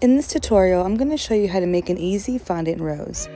In this tutorial, I'm going to show you how to make an easy fondant rose.